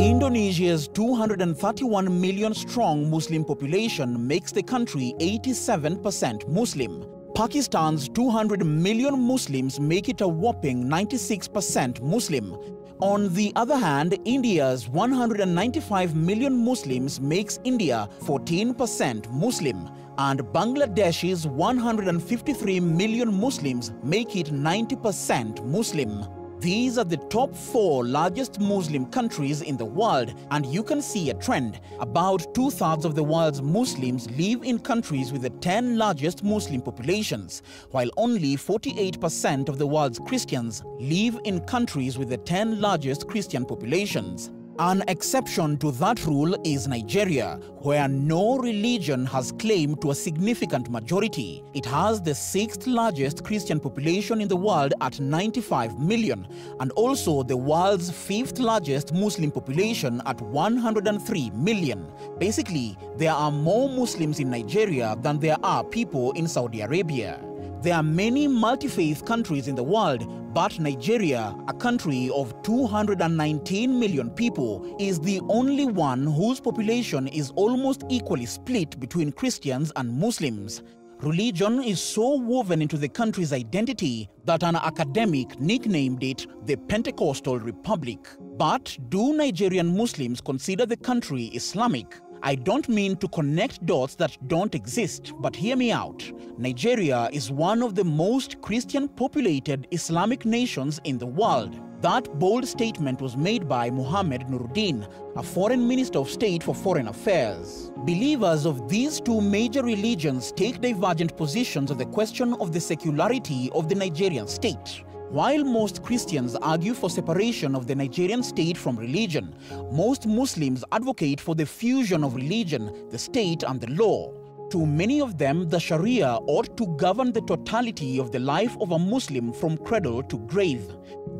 Indonesia's 231 million strong Muslim population makes the country 87% Muslim. Pakistan's 200 million Muslims make it a whopping 96% Muslim. On the other hand, India's 195 million Muslims makes India 14% Muslim, and Bangladesh's 153 million Muslims make it 90% Muslim. These are the top four largest Muslim countries in the world, and you can see a trend. About two thirds of the world's Muslims live in countries with the 10 largest Muslim populations, while only 48% of the world's Christians live in countries with the 10 largest Christian populations. An exception to that rule is Nigeria, where no religion has claim to a significant majority. It has the sixth largest Christian population in the world at 95 million, and also the world's fifth largest Muslim population at 103 million. Basically, there are more Muslims in Nigeria than there are people in Saudi Arabia. There are many multi-faith countries in the world, but Nigeria, a country of 219 million people, is the only one whose population is almost equally split between Christians and Muslims. Religion is so woven into the country's identity that an academic nicknamed it the Pentecostal Republic. But do Nigerian Muslims consider the country Islamic? I don't mean to connect dots that don't exist, but hear me out. Nigeria is one of the most Christian populated Islamic nations in the world. That bold statement was made by Mohammed Nuruddin, a foreign minister of state for foreign affairs. Believers of these two major religions take divergent positions on the question of the secularity of the Nigerian state. While most Christians argue for separation of the Nigerian state from religion, most Muslims advocate for the fusion of religion, the state and the law. To many of them, the Sharia ought to govern the totality of the life of a Muslim from cradle to grave.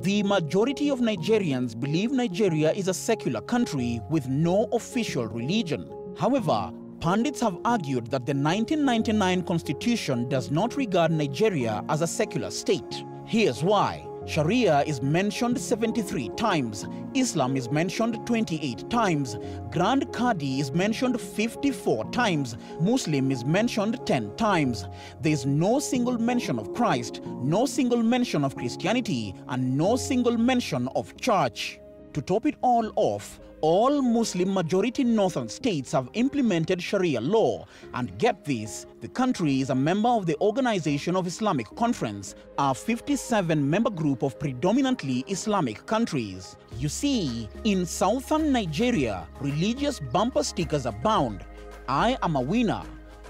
The majority of Nigerians believe Nigeria is a secular country with no official religion. However, Pundits have argued that the 1999 constitution does not regard Nigeria as a secular state. Here's why. Sharia is mentioned 73 times, Islam is mentioned 28 times, Grand Qadi is mentioned 54 times, Muslim is mentioned 10 times. There is no single mention of Christ, no single mention of Christianity, and no single mention of church. To top it all off, all Muslim majority northern states have implemented Sharia law. And get this, the country is a member of the Organization of Islamic Conference, a 57-member group of predominantly Islamic countries. You see, in southern Nigeria, religious bumper stickers abound. I am a winner.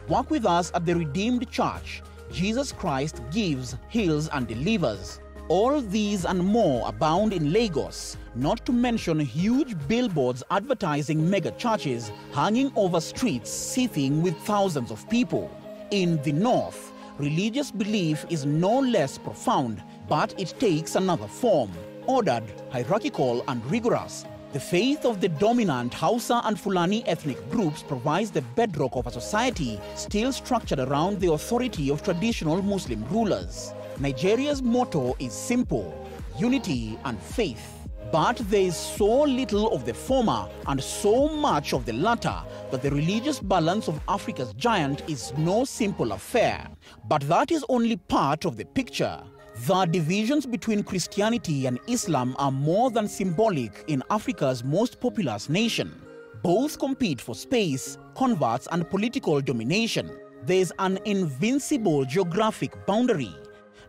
Walk with us at the Redeemed Church. Jesus Christ gives, heals, and delivers. All these and more abound in Lagos, not to mention huge billboards advertising mega churches hanging over streets seething with thousands of people. In the north, religious belief is no less profound, but it takes another form, ordered, hierarchical, and rigorous. The faith of the dominant Hausa and Fulani ethnic groups provides the bedrock of a society still structured around the authority of traditional Muslim rulers. Nigeria's motto is simple unity and faith. But there is so little of the former and so much of the latter that the religious balance of Africa's giant is no simple affair. But that is only part of the picture. The divisions between Christianity and Islam are more than symbolic in Africa's most populous nation. Both compete for space, converts, and political domination. There is an invincible geographic boundary.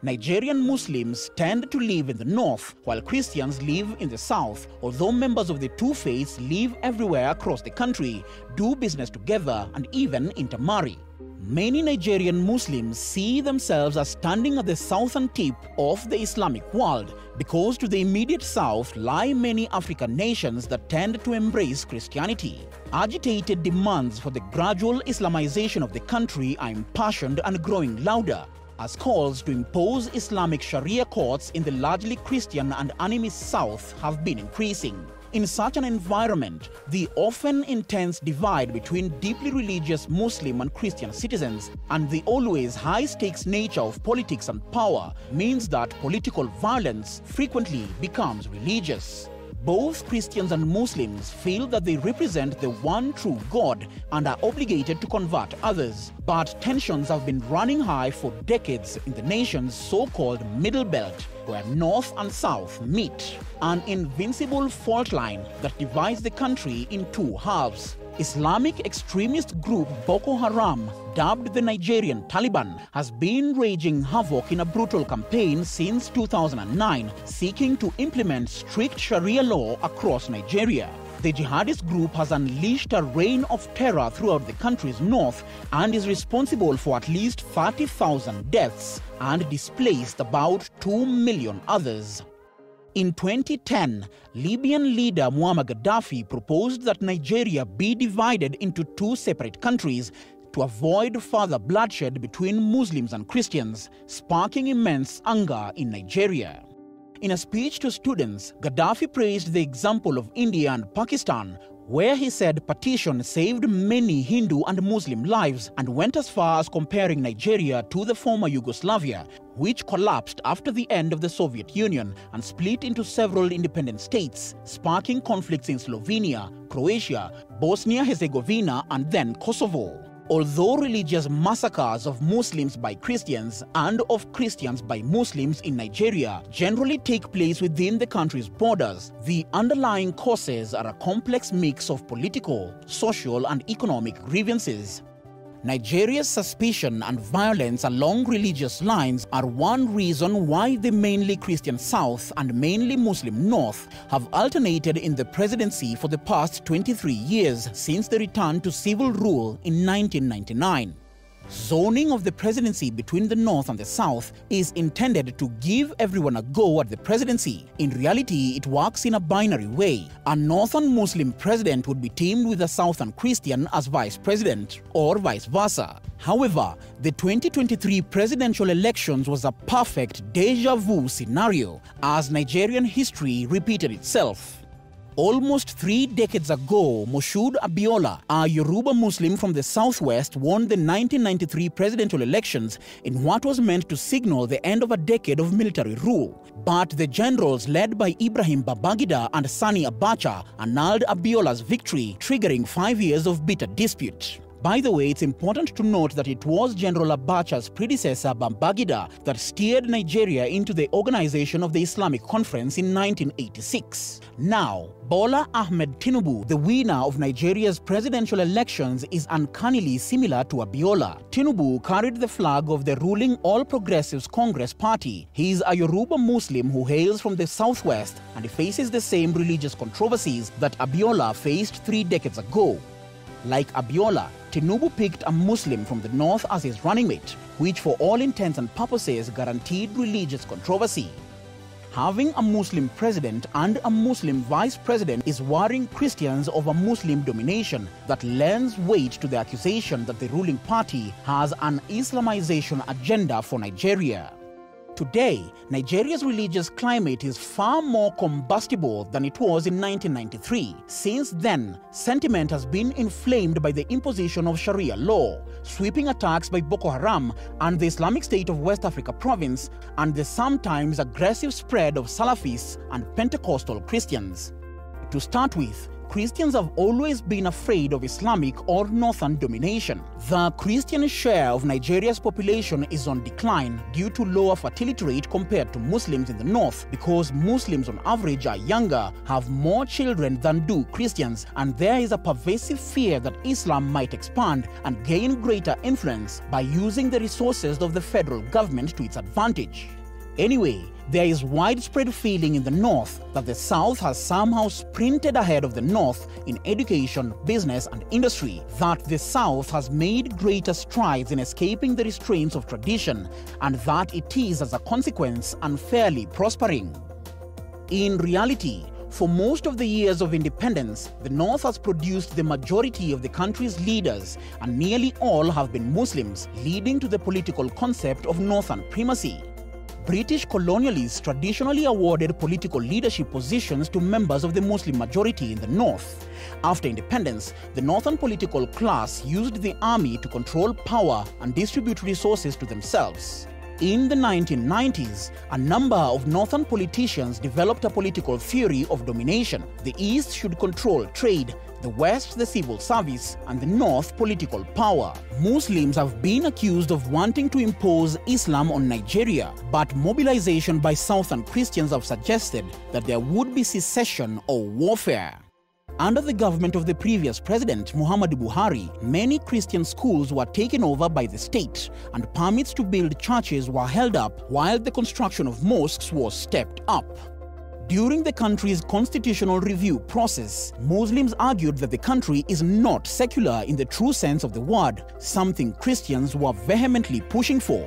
Nigerian Muslims tend to live in the north, while Christians live in the south, although members of the two faiths live everywhere across the country, do business together, and even intermarry. Many Nigerian Muslims see themselves as standing at the southern tip of the Islamic world because to the immediate south lie many African nations that tend to embrace Christianity. Agitated demands for the gradual Islamization of the country are impassioned and growing louder as calls to impose Islamic Sharia courts in the largely Christian and animist South have been increasing. In such an environment, the often intense divide between deeply religious Muslim and Christian citizens and the always high-stakes nature of politics and power means that political violence frequently becomes religious. Both Christians and Muslims feel that they represent the one true God and are obligated to convert others. But tensions have been running high for decades in the nation's so-called Middle Belt, where North and South meet, an invincible fault line that divides the country in two halves. Islamic extremist group Boko Haram, dubbed the Nigerian Taliban, has been raging havoc in a brutal campaign since 2009, seeking to implement strict Sharia law across Nigeria. The jihadist group has unleashed a reign of terror throughout the country's north and is responsible for at least 30,000 deaths and displaced about 2 million others. In 2010, Libyan leader Muammar Gaddafi proposed that Nigeria be divided into two separate countries to avoid further bloodshed between Muslims and Christians, sparking immense anger in Nigeria. In a speech to students, Gaddafi praised the example of India and Pakistan, where he said partition saved many Hindu and Muslim lives and went as far as comparing Nigeria to the former Yugoslavia, which collapsed after the end of the Soviet Union and split into several independent states, sparking conflicts in Slovenia, Croatia, Bosnia-Herzegovina and then Kosovo. Although religious massacres of Muslims by Christians and of Christians by Muslims in Nigeria generally take place within the country's borders, the underlying causes are a complex mix of political, social and economic grievances. Nigeria's suspicion and violence along religious lines are one reason why the mainly Christian South and mainly Muslim North have alternated in the presidency for the past 23 years since the return to civil rule in 1999. Zoning of the presidency between the North and the South is intended to give everyone a go at the presidency. In reality, it works in a binary way. A Northern Muslim president would be teamed with a Southern Christian as vice president, or vice versa. However, the 2023 presidential elections was a perfect deja vu scenario, as Nigerian history repeated itself. Almost three decades ago, Moshood Abiola, a Yoruba Muslim from the southwest, won the 1993 presidential elections in what was meant to signal the end of a decade of military rule. But the generals led by Ibrahim Babangida and Sani Abacha annulled Abiola's victory, triggering five years of bitter dispute. By the way, it's important to note that it was General Abacha's predecessor Babangida that steered Nigeria into the organization of the Islamic Conference in 1986. Now, Bola Ahmed Tinubu, the winner of Nigeria's presidential elections, is uncannily similar to Abiola. Tinubu carried the flag of the ruling All Progressives Congress Party. He is a Yoruba Muslim who hails from the southwest and faces the same religious controversies that Abiola faced three decades ago. Like Abiola, Tinubu picked a Muslim from the north as his running mate, which for all intents and purposes guaranteed religious controversy. Having a Muslim president and a Muslim vice president is worrying Christians over Muslim domination that lends weight to the accusation that the ruling party has an Islamization agenda for Nigeria. Today, Nigeria's religious climate is far more combustible than it was in 1993. Since then, sentiment has been inflamed by the imposition of Sharia law, sweeping attacks by Boko Haram and the Islamic State of West Africa province, and the sometimes aggressive spread of Salafists and Pentecostal Christians. To start with, Christians have always been afraid of Islamic or Northern domination. The Christian share of Nigeria's population is on decline due to lower fertility rate compared to Muslims in the north because Muslims on average are younger, have more children than do Christians, and there is a pervasive fear that Islam might expand and gain greater influence by using the resources of the federal government to its advantage. Anyway, there is widespread feeling in the North that the South has somehow sprinted ahead of the North in education, business, and industry, that the South has made greater strides in escaping the restraints of tradition, and that it is, as a consequence, unfairly prospering. In reality, for most of the years of independence, the North has produced the majority of the country's leaders, and nearly all have been Muslims, leading to the political concept of Northern primacy. British colonialists traditionally awarded political leadership positions to members of the Muslim majority in the north. After independence, the northern political class used the army to control power and distribute resources to themselves. In the 1990s, a number of northern politicians developed a political theory of domination. The East should control trade, the West the civil service, and the North political power. Muslims have been accused of wanting to impose Islam on Nigeria, but mobilization by Southern Christians have suggested that there would be secession or warfare. Under the government of the previous president, Muhammadu Buhari, many Christian schools were taken over by the state and permits to build churches were held up while the construction of mosques was stepped up. During the country's constitutional review process, Muslims argued that the country is not secular in the true sense of the word, something Christians were vehemently pushing for.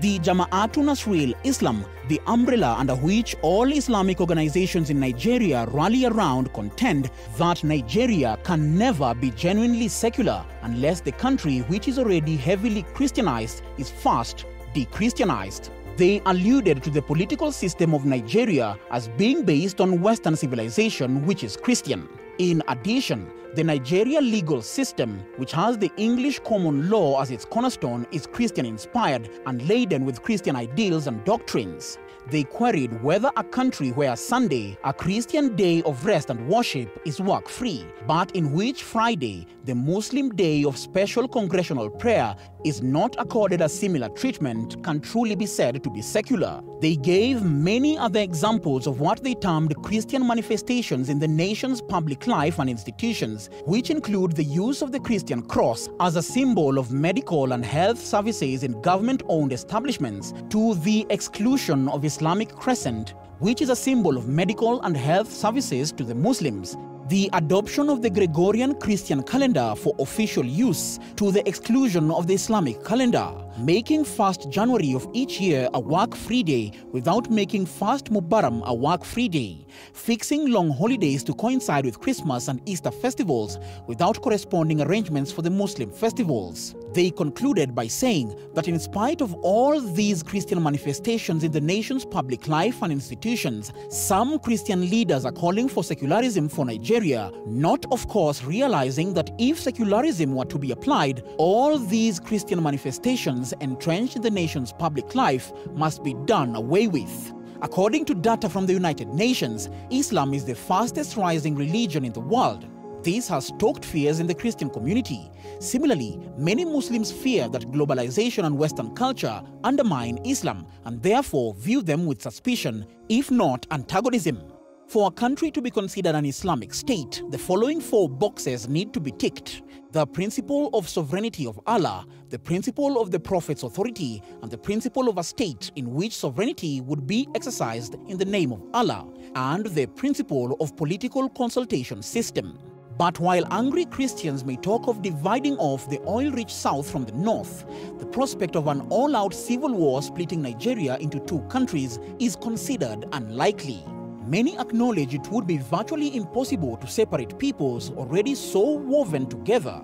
The Jama'atu Nasril Islam, the umbrella under which all Islamic organizations in Nigeria rally around, contend that Nigeria can never be genuinely secular unless the country, which is already heavily Christianized, is first de-Christianized. They alluded to the political system of Nigeria as being based on Western civilization, which is Christian. In addition, the Nigeria legal system, which has the English common law as its cornerstone, is Christian inspired and laden with Christian ideals and doctrines. They queried whether a country where Sunday, a Christian day of rest and worship, is work free, but in which Friday, the Muslim day of special congressional prayer, is not accorded a similar treatment, can truly be said to be secular. They gave many other examples of what they termed Christian manifestations in the nation's public life and institutions, which include the use of the Christian cross as a symbol of medical and health services in government owned establishments, to the exclusion of Islamic crescent, which is a symbol of medical and health services to the Muslims, the adoption of the Gregorian Christian calendar for official use to the exclusion of the Islamic calendar, making 1st January of each year a work-free day without making 1st Muharram a work-free day, fixing long holidays to coincide with Christmas and Easter festivals without corresponding arrangements for the Muslim festivals. They concluded by saying that in spite of all these Christian manifestations in the nation's public life and institutions, some Christian leaders are calling for secularism for Nigeria, not of course realizing that if secularism were to be applied, all these Christian manifestations entrenched in the nation's public life must be done away with. According to data from the United Nations, Islam is the fastest rising religion in the world this has stoked fears in the Christian community. Similarly, many Muslims fear that globalization and Western culture undermine Islam and therefore view them with suspicion, if not antagonism. For a country to be considered an Islamic state, the following four boxes need to be ticked. The principle of sovereignty of Allah, the principle of the Prophet's authority, and the principle of a state in which sovereignty would be exercised in the name of Allah, and the principle of political consultation system. But while angry Christians may talk of dividing off the oil-rich South from the North, the prospect of an all-out civil war splitting Nigeria into two countries is considered unlikely. Many acknowledge it would be virtually impossible to separate peoples already so woven together.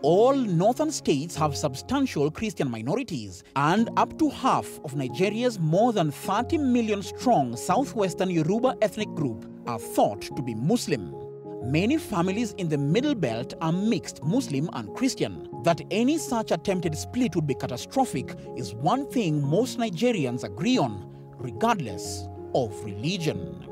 All northern states have substantial Christian minorities, and up to half of Nigeria's more than 30 million strong southwestern Yoruba ethnic group are thought to be Muslim. Many families in the Middle Belt are mixed Muslim and Christian. That any such attempted split would be catastrophic is one thing most Nigerians agree on, regardless of religion.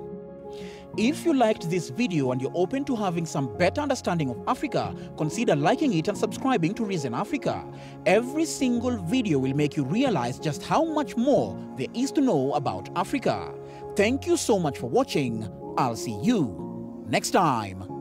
If you liked this video and you're open to having some better understanding of Africa, consider liking it and subscribing to Risen Africa. Every single video will make you realize just how much more there is to know about Africa. Thank you so much for watching. I'll see you next time.